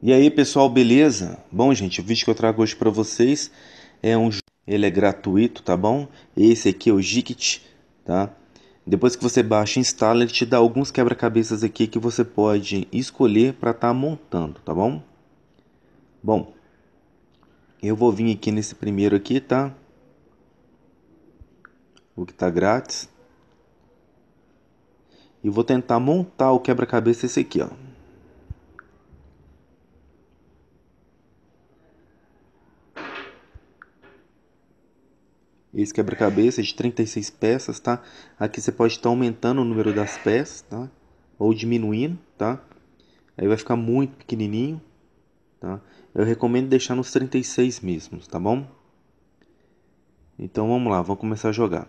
E aí pessoal, beleza? Bom gente, o vídeo que eu trago hoje para vocês é um ele é gratuito, tá bom? Esse aqui é o Jikit, tá? Depois que você baixa instala, ele te dá alguns quebra-cabeças aqui que você pode escolher para estar tá montando, tá bom? Bom, eu vou vir aqui nesse primeiro aqui, tá? O que tá grátis. E vou tentar montar o quebra-cabeça esse aqui, ó. Esse quebra-cabeça de 36 peças, tá? Aqui você pode estar aumentando o número das peças, tá? Ou diminuindo, tá? Aí vai ficar muito pequenininho, tá? Eu recomendo deixar nos 36 mesmos, tá bom? Então vamos lá, vamos começar a jogar.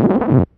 you.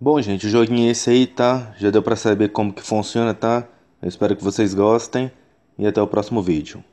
Bom, gente, o joguinho é esse aí, tá? Já deu pra saber como que funciona, tá? Eu espero que vocês gostem e até o próximo vídeo.